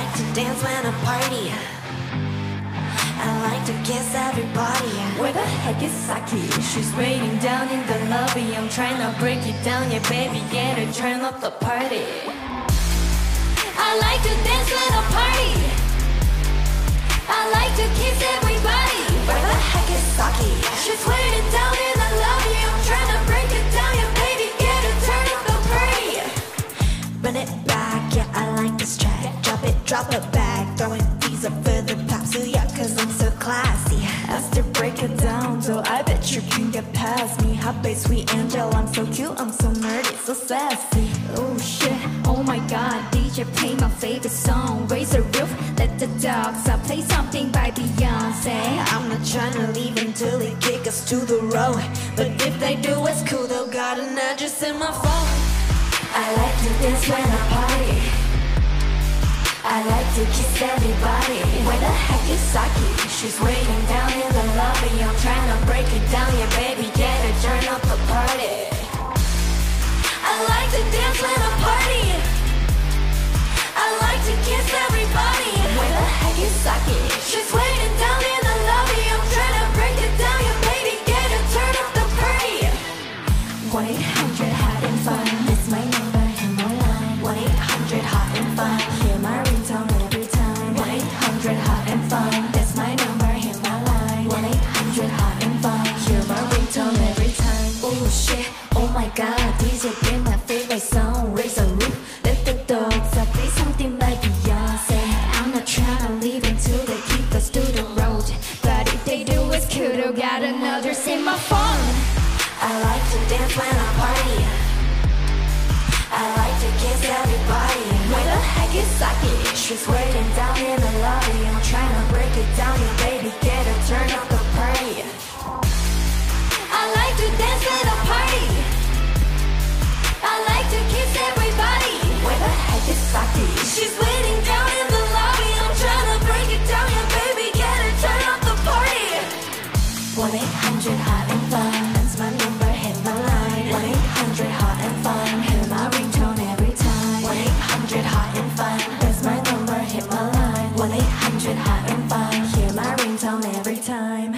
like to dance when I party. I like to kiss everybody. Where the heck is Saki? She's waiting down in the lobby. I'm trying to break it down, yeah, baby, get her, turn up the party. I like to dance when I party. I like to kiss everybody. Drop a bag. Throwing these up for the pops, so yeah, cause I'm so classy. To break it down, so I bet you can get past me. Hot babe, sweet angel, I'm so cute, I'm so nerdy, so sassy. Oh shit, oh my god, DJ play my favorite song. Raise the roof, let the dogs out. Play something by Beyonce. I'm not trying to leave until they kick us to the road. But if they do, it's cool, they'll got an address in my phone. I like to dance when I party. To kiss everybody. Where the heck is Saki? She's waiting down in the lobby. I'm trying to break it down, yeah, baby, get her, turn up the party. I like to dance when I party. I like to kiss everybody. Where the heck is Saki? She's waiting down in the lobby. I'm trying to break it down, yeah, baby, get her, turn up the party. 1 DJ play my favorite song, raise a roof, let the dogs up, play something by Beyonce. I'm not trying to leave until they keep us to the road, but if they do, it's cool. I oh, got another in my phone. I like to dance when I party. I like to kiss everybody. Where the heck is Saki? She's waiting down in the lobby. I'm trying to break it down, you baby. Get her, turn up the party. I like to dance at a party. time.